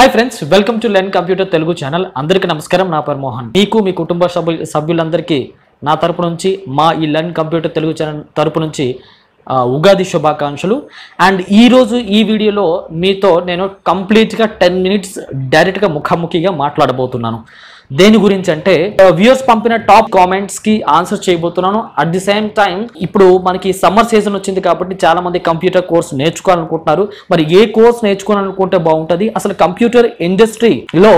Hi friends welcome to Len computer Telugu channel అందరికీ నమస్కారం నా పేరు మోహన్. మీకు మీ కుటుంబ సభ్యు సభ్యులందరికీ నా తరపు నుంచి మా ఈ లెర్న్ కంప్యూటర్ తెలుగు ఛానల్ తరపు నుంచి ఉగాది శుభాకాంక్షలు. అండ్ ఈరోజు ఈ వీడియోలో మీతో నేను కంప్లీట్గా టెన్ మినిట్స్ డైరెక్ట్గా ముఖాముఖిగా మాట్లాడబోతున్నాను. దేని గురించి అంటే వ్యూయర్స్ పంపిన టాప్ కామెంట్స్కి ఆన్సర్ చేయబోతున్నాను. అట్ ది సేమ్ టైం ఇప్పుడు మనకి సమ్మర్ సీజన్ వచ్చింది కాబట్టి చాలా మంది కంప్యూటర్ కోర్స్ నేర్చుకోవాలనుకుంటున్నారు. మరి ఏ కోర్స్ నేర్చుకోవాలనుకుంటే బాగుంటుంది? అసలు కంప్యూటర్ ఇండస్ట్రీలో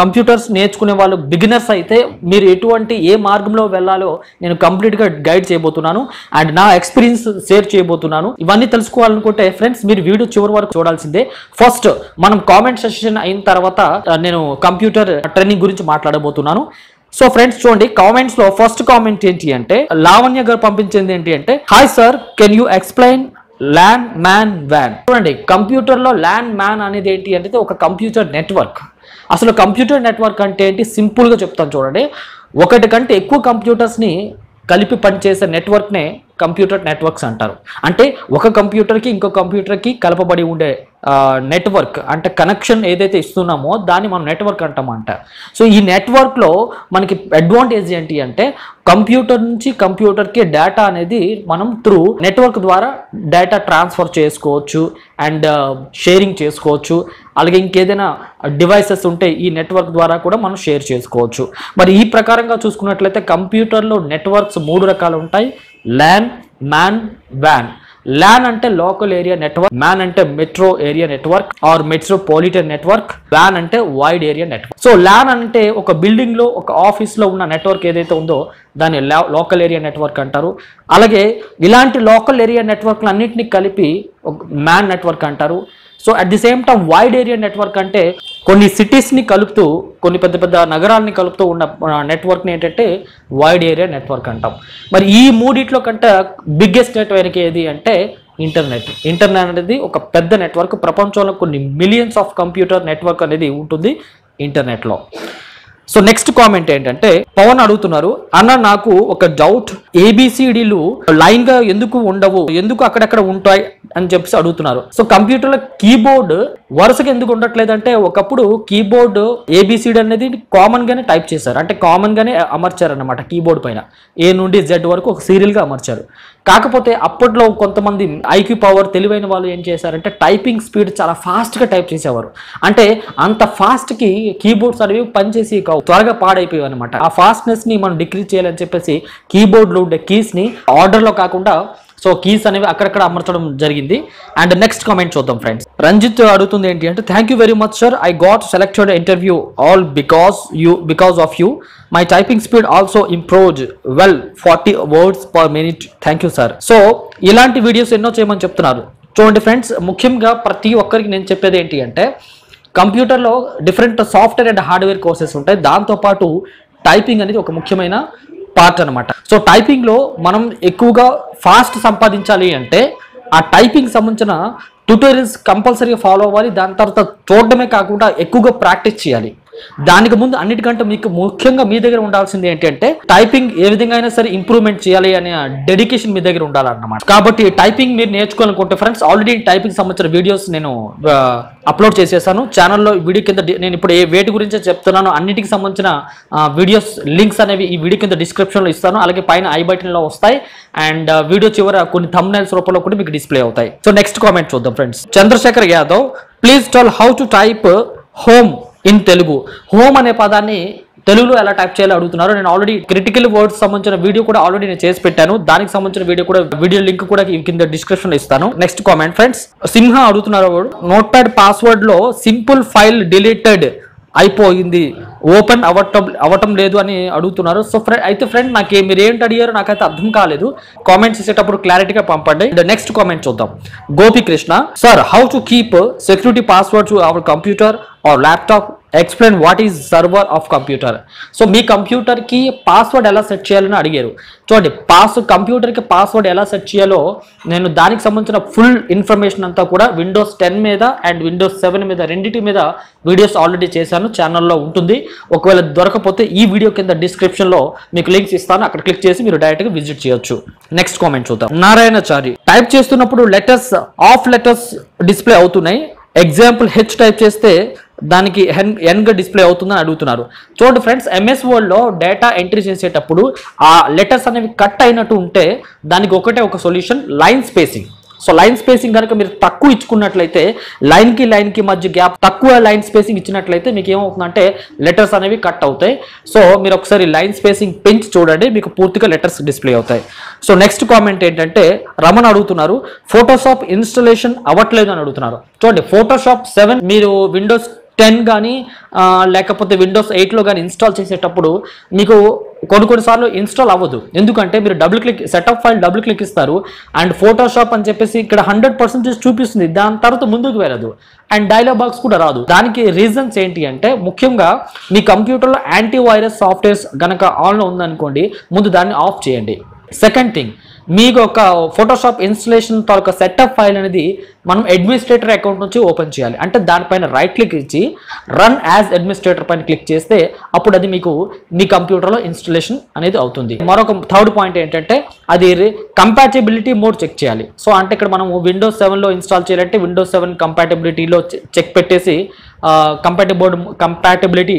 కంప్యూటర్స్ నేర్చుకునే వాళ్ళు బిగినర్స్ అయితే మీరు ఎటువంటి ఏ మార్గంలో వెళ్ళాలో నేను కంప్లీట్గా గైడ్ చేయబోతున్నాను. అండ్ నా ఎక్స్పీరియన్స్ షేర్ చేయబోతున్నాను. ఇవన్నీ తెలుసుకోవాలనుకుంటే ఫ్రెండ్స్ మీరు వీడియో చివరి వరకు చూడాల్సిందే. ఫస్ట్ మనం కామెంట్ సెషన్ అయిన తర్వాత నేను కంప్యూటర్ ట్రైనింగ్ గురించి మాట్లాడబోతున్నాను. సో ఫ్రెండ్స్ చూడండి కామెంట్స్లో ఫస్ట్ కామెంట్ ఏంటి అంటే లావణ్య గారు పంపించింది ఏంటి అంటే hi sir can you explain LAN MAN van చూడండి కంప్యూటర్లో ల్యాండ్ మ్యాన్ అనేది ఏంటి అంటే ఒక కంప్యూటర్ నెట్వర్క్ అసలు కంప్యూటర్ నెట్వర్క్ అంటే ఏంటి? సింపుల్గా చెప్తాను చూడండి. ఒకటి కంటే ఎక్కువ కంప్యూటర్స్ని కలిపి పనిచేసే నెట్వర్క్నే కంప్యూటర్ నెట్వర్క్స్ అంటారు. అంటే ఒక కంప్యూటర్కి ఇంకో కంప్యూటర్కి కలపబడి ఉండే నెట్వర్క్ అంటే కనెక్షన్ ఏదైతే ఇస్తున్నామో దాన్ని మనం నెట్వర్క్ అంటామంట. సో ఈ నెట్వర్క్లో మనకి అడ్వాంటేజ్ ఏంటి అంటే కంప్యూటర్ నుంచి కంప్యూటర్కి డేటా అనేది మనం త్రూ నెట్వర్క్ ద్వారా డేటా ట్రాన్స్ఫర్ చేసుకోవచ్చు అండ్ షేరింగ్ చేసుకోవచ్చు. అలాగే ఇంకేదైనా డివైసెస్ ఉంటే ఈ నెట్వర్క్ ద్వారా కూడా మనం షేర్ చేసుకోవచ్చు. మరి ఈ ప్రకారంగా చూసుకున్నట్లయితే కంప్యూటర్లో నెట్వర్క్స్ మూడు రకాలు ఉంటాయి. ల్యాన్ మ్యాన్ వ్యాన్ ల్యాన్ అంటే లోకల్ ఏరియా నెట్వర్క్ మ్యాన్ అంటే metro area network or metropolitan network van అంటే wide area network so LAN అంటే ఒక బిల్డింగ్లో ఒక ఆఫీస్లో ఉన్న నెట్వర్క్ ఏదైతే ఉందో దాన్ని లోకల్ ఏరియా నెట్వర్క్ అంటారు. అలాగే ఇలాంటి లోకల్ ఏరియా నెట్వర్క్ అన్నింటినీ కలిపి ఒక మ్యాన్ నెట్వర్క్ అంటారు. So at the same time wide area network అంటే కొన్ని సిటీస్ని కలుపుతూ కొన్ని పెద్ద పెద్ద నగరాలని కలుపుతూ ఉన్న నెట్వర్క్ని ఏంటంటే వైడ్ ఏరియా నెట్వర్క్ అంటాం. మరి ఈ మూడిట్లో కంటే బిగ్గెస్ట్ నెట్వర్క్ ఏది అంటే ఇంటర్నెట్ ఇంటర్నెట్ అనేది ఒక పెద్ద నెట్వర్క్ ప్రపంచంలో కొన్ని మిలియన్స్ ఆఫ్ కంప్యూటర్ నెట్వర్క్ అనేది ఉంటుంది ఇంటర్నెట్లో సో నెక్స్ట్ కామెంట్ ఏంటంటే పవన్ అడుగుతున్నారు అన్న నాకు ఒక డౌట్ ఏబిసిడిలు లైన్గా ఎందుకు ఉండవు ఎందుకు అక్కడక్కడ ఉంటాయి? అని చెప్పేసి అడుగుతున్నారు. సో కంప్యూటర్లో కీబోర్డ్ వరుసగా ఎందుకు ఉండట్లేదంటే ఒకప్పుడు keyboard A B C D అనేది కామన్ గానే టైప్ చేశారు. అంటే కామన్ గానే అమర్చారు అనమాట కీబోర్డ్ పైన. ఏ నుండి జెడ్ వరకు ఒక సీరియల్గా అమర్చారు. కాకపోతే అప్పట్లో కొంతమంది ఐక్యూ పవర్ తెలివైన వాళ్ళు ఏం చేశారంటే టైపింగ్ స్పీడ్ చాలా ఫాస్ట్గా టైప్ చేసేవారు. అంటే అంత ఫాస్ట్కి కీబోర్డ్స్ అనేవి పనిచేసి త్వరగా పాడైపోయాయి అనమాట ఆ ఫాస్ట్నెస్ని మనం డిక్రీజ్ చేయాలని చెప్పేసి కీబోర్డ్లో ఉండే కీస్ని ఆర్డర్లో కాకుండా సో కీస్ అనేవి అక్కడక్కడ అమర్చడం జరిగింది. అండ్ నెక్స్ట్ కామెంట్ చూద్దాం ఫ్రెండ్స్. రంజిత్ అడుగుతుంది ఏంటి అంటే thank you very much sir I got selected interview all because you because of you my typing speed also improved well forty words per minute thank you sir so ఇలాంటి videos ఎన్నో చేయమని చెప్తున్నారు. చూడండి friends ముఖ్యంగా ప్రతి ఒక్కరికి నేను చెప్పేది ఏంటి అంటే కంప్యూటర్లో different software and hardware courses ఉంటాయి. దాంతోపాటు టైపింగ్ అనేది ఒక ముఖ్యమైన పార్ట్ అనమాట సో టైపింగ్లో మనం ఎక్కువగా ఫాస్ట్ సంపాదించాలి అంటే ఆ టైపింగ్ సంబంధించిన ట్యూటోరియల్స్ కంపల్సరీగా ఫాలో అవ్వాలి. దాని తర్వాత చూడడమే కాకుండా ఎక్కువగా ప్రాక్టీస్ చేయాలి. దానికి ముందు అన్నిటికంటే మీకు ముఖ్యంగా మీ దగ్గర ఉండాల్సింది ఏంటంటే టైపింగ్ ఏ విధంగా అయినా సరే ఇంప్రూవ్మెంట్ చేయాలి అనే డెడికేషన్ మీ దగ్గర ఉండాలన్నమాట. కాబట్టి టైపింగ్ మీరు నేర్చుకోవాలనుకుంటే ఫ్రెండ్స్ ఆల్రెడీ టైపింగ్ సంబంధించిన వీడియోస్ నేను అప్లోడ్ చేసేసాను. ఛానల్లో వీడియో కింద నేను ఇప్పుడు ఏ వేటి గురించి చెప్తున్నాను అన్నిటికి సంబంధించిన వీడియోస్ లింక్స్ అనేవి ఈ వీడియో కింద డిస్క్రిప్షన్లో ఇస్తాను. అలాగే పైన ఐ బటన్లో వస్తాయి. అండ్ వీడియో చివర కొన్ని thumbnails రూపంలో కూడా మీకు డిస్ప్లే అవుతాయి. సో నెక్స్ట్ కామెంట్ చూద్దాం friends Chandrashekar Yadav please tell how to type home in Telugu home అనే పదాన్ని తెలుగులో ఎలా టైప్ చేయాలో అడుగుతున్నారు. నేను ఆల్రెడీ క్రిటికల్ వర్డ్స్ సంబంధించిన వీడియో కూడా ఆల్రెడీ నేను చేసి పెట్టాను. దానికి సంబంధించిన వీడియో కూడా వీడియో లింక్ కూడా కింద డిస్క్రిప్షన్లో ఇస్తాను. నెక్స్ట్ కామెంట్ ఫ్రెండ్స్ సింహ అడుగుతున్నారు నోట్ ప్యాడ్ పాస్వర్డ్లో సింపుల్ ఫైల్ డిలీటెడ్ అయిపోయింది. ఓపెన్ అవ్వటం అవ్వటం లేదు అని అడుగుతున్నారు. సో ఫ్రెండ్ అయితే ఫ్రెండ్ నాకు మీరు ఏంటి అడిగారో నాకైతే అర్థం కాలేదు. కామెంట్స్ ఇచ్చేటప్పుడు క్లారిటీగా పంపండి. నెక్స్ట్ కామెంట్ చూద్దాం. Gopikrishna sir how to keep security password our computer or laptop explain what is server of computer so మీ కంప్యూటర్కి పాస్వర్డ్ ఎలా సెట్ చేయాలని అడిగారు. చూడండి పాస్ కంప్యూటర్కి పాస్వర్డ్ ఎలా సెట్ చేయాలో నేను దానికి సంబంధించిన ఫుల్ ఇన్ఫర్మేషన్ అంతా కూడా విండోస్ టెన్ మీద అండ్ విండోస్ సెవెన్ మీద రెండింటి మీద వీడియోస్ ఆల్రెడీ చేశాను ఛానల్లో ఉంటుంది. ఒకవేళ దొరకపోతే ఈ వీడియో కింద డిస్క్రిప్షన్లో మీకు లింక్స్ ఇస్తాను అక్కడ క్లిక్ చేసి మీరు డైరెక్ట్గా విజిట్ చేయొచ్చు. నెక్స్ట్ కామెంట్ చూద్దాం. నారాయణచారి టైప్ చేస్తున్నప్పుడు లెటర్స్ ఆఫ్ లెటర్స్ డిస్ప్లే అవుతున్నాయి. ఎగ్జాంపుల్ హెచ్ టైప్ చేస్తే దానికి ఎన్ ఎన్గా డిస్ప్లే అవుతుందని అడుగుతున్నారు. చూడండి ఫ్రెండ్స్ ఎంఎస్ వర్డ్లో డేటా ఎంట్రీ చేసేటప్పుడు ఆ లెటర్స్ అనేవి కట్ అయినట్టు ఉంటే దానికి ఒకటే ఒక solution line spacing so line spacing కనుక మీరు తక్కువ ఇచ్చుకున్నట్లయితే లైన్కి లైన్కి మధ్య గ్యాప్ తక్కువ లైన్ స్పేసింగ్ ఇచ్చినట్లయితే మీకు ఏమవుతుందంటే లెటర్స్ అనేవి కట్ అవుతాయి. సో మీరు ఒకసారి లైన్ స్పేసింగ్ పెంచి చూడండి మీకు పూర్తిగా లెటర్స్ డిస్ప్లే అవుతాయి. సో నెక్స్ట్ కామెంట్ ఏంటంటే రమణ అడుగుతున్నారు ఫోటోషాప్ ఇన్స్టలేషన్ అవ్వట్లేదు అని అడుగుతున్నారు. చూడండి ఫోటోషాప్ సెవెన్ మీరు విండోస్ టెన్ కానీ లేకపోతే విండోస్ ఎయిట్లో కానీ ఇన్స్టాల్ చేసేటప్పుడు మీకు కొన్ని కొన్నిసార్లు ఇన్స్టాల్ అవ్వదు. ఎందుకంటే మీరు double click setup file double click ఇస్తారు. అండ్ ఫోటోషాప్ అని చెప్పేసి ఇక్కడ హండ్రెడ్ పర్సెంటేజ్ చూపిస్తుంది. దాని తర్వాత ముందుకు వెళ్ళదు. అండ్ డైలాగ్ బాక్స్ కూడా రాదు. దానికి రీజన్స్ ఏంటి అంటే ముఖ్యంగా మీ కంప్యూటర్లో యాంటీ వైరస్ సాఫ్ట్వేర్స్ గనక ఆన్లో ఉందనుకోండి ముందు దాన్ని ఆఫ్ చేయండి. సెకండ్ థింగ్ మీకు ఒక ఫోటోషాప్ ఇన్స్టలేషన్ తాలూకా సెటప్ ఫైల్ అనేది మనం అడ్మినిస్ట్రేటర్ అకౌంట్ నుంచి ఓపెన్ చేయాలి. అంటే దానిపైన రైట్ క్లిక్ ఇచ్చి రన్ యాజ్ అడ్మినిస్ట్రేటర్ పైన క్లిక్ చేస్తే అప్పుడు అది మీకు మీ కంప్యూటర్లో ఇన్స్టలేషన్ అనేది అవుతుంది. మరొక థర్డ్ పాయింట్ ఏంటంటే అది కంపాటబిలిటీ మోడ్ చెక్ చేయాలి. సో అంటే ఇక్కడ మనం విండోస్ సెవెన్లో ఇన్స్టాల్ చేయాలంటే విండోస్ సెవెన్ కంపాటబిలిటీలో చెక్ పెట్టేసి కంపాటబుల్ కంపాటబిలిటీ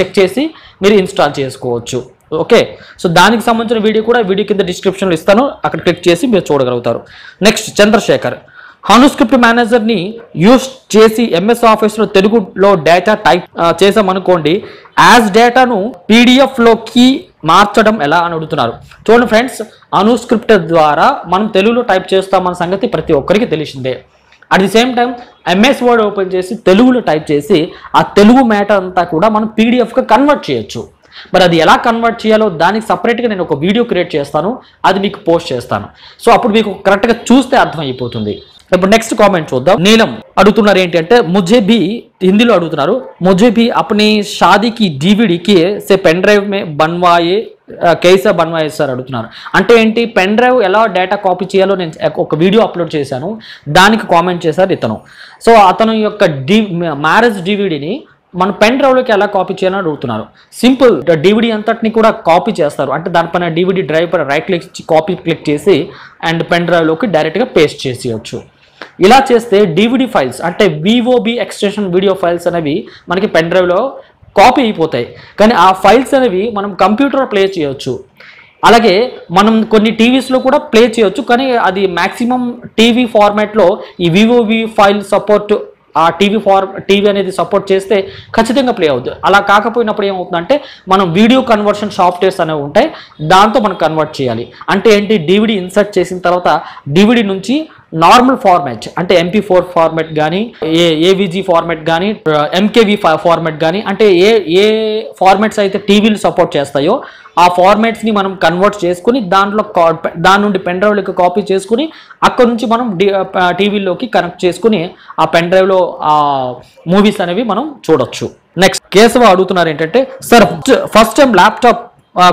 చెక్ చేసి మీరు ఇన్స్టాల్ చేసుకోవచ్చు. ఓకే సో దానికి సంబంధించిన వీడియో కూడా వీడియో కింద డిస్క్రిప్షన్లో ఇస్తాను. అక్కడ క్లిక్ చేసి మీరు చూడగలుగుతారు. నెక్స్ట్ చంద్రశేఖర్. హనుస్క్రిప్ట్ మేనేజర్ని యూస్ చేసి ఎంఎస్ ఆఫీస్లో తెలుగులో డేటా టైప్ చేసామనుకోండి యాజ్ డేటాను పీడిఎఫ్లోకి మార్చడం ఎలా అని అడుగుతున్నారు. చూడండి ఫ్రెండ్స్ అనుస్క్రిప్ట్ ద్వారా మనం తెలుగులో టైప్ చేస్తామన్న సంగతి ప్రతి ఒక్కరికి తెలిసిందే. At the same time MS Word open చేసి తెలుగులో టైప్ చేసి ఆ తెలుగు మ్యాటర్ అంతా కూడా మనం పీడిఎఫ్గా కన్వర్ట్ చేయొచ్చు. మరి అది ఎలా కన్వర్ట్ చేయాలో దానికి సపరేట్గా నేను ఒక వీడియో క్రియేట్ చేస్తాను అది మీకు పోస్ట్ చేస్తాను. సో అప్పుడు మీకు కరెక్ట్గా చూస్తే అర్థం అయిపోతుంది ఇప్పుడు నెక్స్ట్ కామెంట్ చూద్దాం. నీలం అడుగుతున్నారు ఏంటంటే ముజే బి హిందీలో అడుగుతున్నారు ముజే బి అప్ని షాదీకి డీవీడీకి సే పెన్ డ్రైవ్ మే బన్వాయే కేసా బన్వాయే సార్ అడుగుతున్నారు. అంటే ఏంటి పెన్ డ్రైవ్ ఎలా డేటా కాపీ చేయాలో నేను ఒక వీడియో అప్లోడ్ చేశాను దానికి కామెంట్ చేశారు ఇతను. సో అతను యొక్క డీ మ్యారేజ్ డీవీడీని మన పెన్ డ్రైవ్లోకి ఎలా కాపీ చేయాలని అడుగుతున్నారు. సింపుల్ డివిడీ అంతటిని కూడా కాపీ చేస్తారు. అంటే దానిపైన డివిడీ డ్రైవ్ పైన రైట్ క్లిక్ కాపీ క్లిక్ చేసి అండ్ పెన్ డ్రైవ్లోకి డైరెక్ట్గా పేస్ట్ చేసేయచ్చు. ఇలా చేస్తే డివిడి ఫైల్స్ అంటే వివోబి ఎక్స్టెన్షన్ వీడియో ఫైల్స్ అనేవి మనకి పెన్ డ్రైవ్లో కాపీ అయిపోతాయి. కానీ ఆ ఫైల్స్ అనేవి మనం కంప్యూటర్ ప్లే చేయొచ్చు. అలాగే మనం కొన్ని టీవీస్లో కూడా ప్లే చేయొచ్చు. కానీ అది మ్యాక్సిమం టీవీ ఫార్మాట్లో ఈ వివోవి ఫైల్ సపోర్ట్ ఆ టీవీ ఫార్ టీవీ అనేది సపోర్ట్ చేస్తే ఖచ్చితంగా ప్లే అవుతుంది అలా కాకపోయినప్పుడు ఏమవుతుందంటే మనం వీడియో కన్వర్షన్ సాఫ్ట్వేర్స్ అనేవి ఉంటాయి దాంతో మనం కన్వర్ట్ చేయాలి. అంటే ఏంటి? డివిడి ఇన్సర్ట్ చేసిన తర్వాత డివిడి నుంచి నార్మల్ ఫార్మాట్ అంటే ఎంపీ ఫోర్ ఫార్మాట్ కానీ ఏ ఏవిజీ ఫార్మాట్ కానీ ఎంకేవి ఫార్మాట్ కానీ అంటే ఏ ఏ ఫార్మాట్స్ అయితే టీవీలు సపోర్ట్ చేస్తాయో ఆ ఫార్మాట్స్ని మనం కన్వర్ట్ చేసుకుని దాంట్లో కా- దాని నుండి పెన్ డ్రైవ్లోకి కాపీ చేసుకుని అక్కడ నుంచి మనం టీవీలోకి కనెక్ట్ చేసుకుని ఆ పెన్ డ్రైవ్లో ఆ మూవీస్ అనేవి మనం చూడొచ్చు. నెక్స్ట్ కేశవ అడుగుతున్నారు ఏంటంటే సార్ ఫస్ట్ టైం ల్యాప్టాప్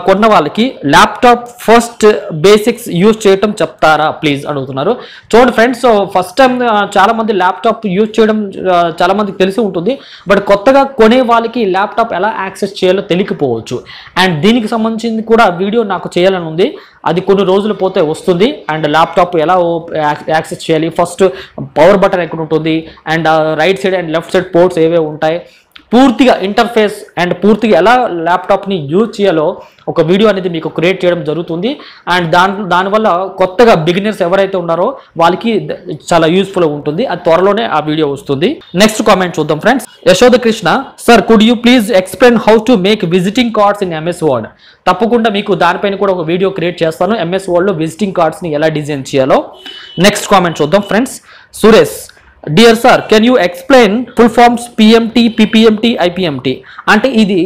కొన్న వాళ్ళకి ల్యాప్టాప్ ఫస్ట్ బేసిక్స్ యూజ్ చేయటం చెప్తారా? ప్లీజ్ అడుగుతున్నారు. చూడండి ఫ్రెండ్స్ ఫస్ట్ టైం చాలా మంది ల్యాప్టాప్ యూజ్ చేయడం చాలామందికి చాలా మందికి తెలిసి ఉంటుంది. బట్ కొత్తగా కొనే వాళ్ళకి ల్యాప్టాప్ ఎలా యాక్సెస్ చేయాలో తెలియకపోవచ్చు. అండ్ దీనికి సంబంధించింది కూడా వీడియో నాకు చేయాలని ఉంది. అది కొన్ని రోజులు పోతే వస్తుంది. అండ్ ల్యాప్టాప్ ఎలా యాక్సెస్ చేయాలి? ఫస్ట్ పవర్ బటన్ ఎక్కడ ఉంటుంది? And right side and left side ports ఏవే ఉంటాయి? పూర్తిగా ఇంటర్ఫేస్ అండ్ పూర్తిగా ఎలా ల్యాప్టాప్ని యూజ్ చేయాలో ఒక వీడియో అనేది మీకు క్రియేట్ చేయడం జరుగుతుంది. అండ్ దాని దానివల్ల కొత్తగా బిగినర్స్ ఎవరైతే ఉన్నారో వాళ్ళకి చాలా యూస్ఫుల్ ఉంటుంది. అది త్వరలోనే ఆ వీడియో వస్తుంది. నెక్స్ట్ కామెంట్ చూద్దాం friends Yashoda Krishna sir could you please explain how to make visiting cards in MS Word తప్పకుండా మీకు దానిపైన కూడా ఒక వీడియో క్రియేట్ చేస్తాను. ఎంఎస్ వర్డ్లో విజిటింగ్ కార్డ్స్ని ఎలా డిజైన్ చేయాలో. నెక్స్ట్ కామెంట్ చూద్దాం friends Suresh dear sir can you explain full forms PMT PPMT IPMT అంటే ఇది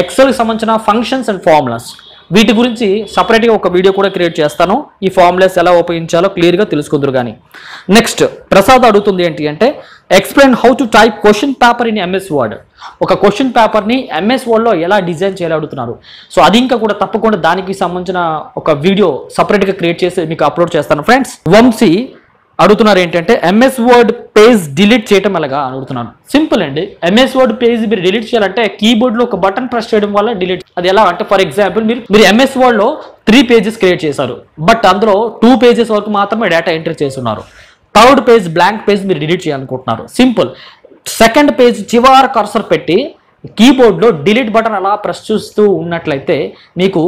ఎక్సెల్కి సంబంధించిన ఫంక్షన్స్ అండ్ ఫార్ములాస్ వీటి గురించి సపరేట్గా ఒక వీడియో కూడా క్రియేట్ చేస్తాను. ఈ ఫార్ములాస్ ఎలా ఉపయోగించాలో క్లియర్గా తెలుసుకుందరు కానీ నెక్స్ట్ ప్రసాద్ అడుగుతుంది ఏంటి అంటే explain how to type question paper in MS Word ఒక క్వశ్చన్ పేపర్ని ఎంఎస్ వర్డ్లో ఎలా డిజైన్ చేయాలి అడుగుతున్నారు. సో అది ఇంకా కూడా తప్పకుండా దానికి సంబంధించిన ఒక వీడియో సపరేట్గా క్రియేట్ చేసి మీకు అప్లోడ్ చేస్తాను. ఫ్రెండ్స్ వంశీ అడుగుతున్నారు ఏంటంటే ఎంఎస్ వర్డ్ పేజ్ డిలీట్ చేయటం ఎలాగా అని అడుగుతున్నాను. సింపుల్ అండి. ఎంఎస్ వర్డ్ పేజ్ మీరు డిలీట్ చేయాలంటే కీబోర్డ్లో ఒక బటన్ ప్రెస్ చేయడం వల్ల డిలీట్ అది ఎలా అంటే ఫర్ ఎగ్జాంపుల్ మీరు మీరు ఎంఎస్ వర్డ్లో త్రీ పేజెస్ క్రియేట్ చేశారు. బట్ అందులో టూ పేజెస్ వరకు మాత్రమే డేటా ఎంటర్ చేస్తున్నారు. థర్డ్ పేజ్ బ్లాంక్ పేజ్ మీరు డిలీట్ చేయాలనుకుంటున్నారు. సింపుల్ సెకండ్ పేజ్ చివరి కర్సర్ పెట్టి కీబోర్డ్లో డిలీట్ బటన్ అలా ప్రెస్ చేస్తూ ఉన్నట్లయితే మీకు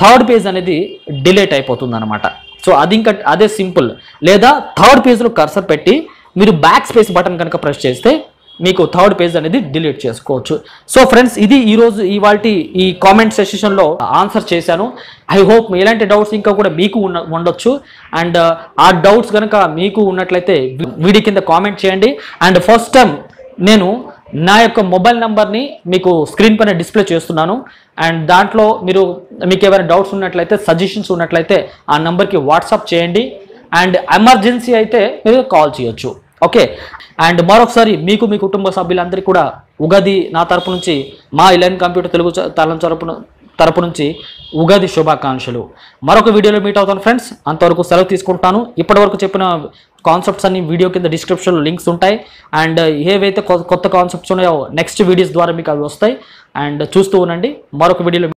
థర్డ్ పేజ్ అనేది డిలీట్ అయిపోతుంది అనమాట సో అది ఇంకా అదే సింపుల్. లేదా థర్డ్ పేజ్లో కర్సర్ పెట్టి మీరు బ్యాక్ స్పేస్ బటన్ కనుక ప్రెస్ చేస్తే మీకు థర్డ్ పేజ్ అనేది డిలీట్ చేసుకోవచ్చు. సో ఫ్రెండ్స్ ఇది ఈరోజు ఇవాళ ఈ కామెంట్ సెషన్లో ఆన్సర్ చేశాను. ఐ హోప్ ఇలాంటి డౌట్స్ ఇంకా కూడా మీకు ఉన్న ఉండొచ్చు. అండ్ ఆ డౌట్స్ కనుక మీకు ఉన్నట్లయితే వీడియో కింద కామెంట్ చేయండి. అండ్ ఫస్ట్ టైం నేను నా యొక్క మొబైల్ నెంబర్ని మీకు స్క్రీన్ పైన డిస్ప్లే చేస్తున్నాను. అండ్ దాంట్లో మీరు మీకు ఏమైనా డౌట్స్ ఉన్నట్లయితే సజెషన్స్ ఉన్నట్లయితే ఆ నెంబర్కి వాట్సాప్ చేయండి. అండ్ ఎమర్జెన్సీ అయితే మీరు కాల్ చేయొచ్చు. ఓకే? అండ్ మరొకసారి మీకు మీ కుటుంబ సభ్యులందరికీ కూడా ఉగాది నా తరపు నుంచి మా ఇలైన్ కంప్యూటర్ తెలుగు తలం తరపున తరపు నుంచి ఉగాది శుభాకాంక్షలు. మరొక వీడియోలో మీట్ అవుతాను ఫ్రెండ్స్ అంతవరకు సెలవు తీసుకుంటాను. ఇప్పటివరకు చెప్పిన కాన్సెప్ట్స్ అన్ని వీడియో కింద డిస్క్రిప్షన్లో లింక్స్ ఉంటాయి. అండ్ uh, ఏవైతే కొత్త కాన్సెప్ట్స్ ఉన్నాయో నెక్స్ట్ వీడియోస్ ద్వారా మీకు అవి వస్తాయి. అండ్ చూస్తూ ఉండండి. మరొక వీడియోలో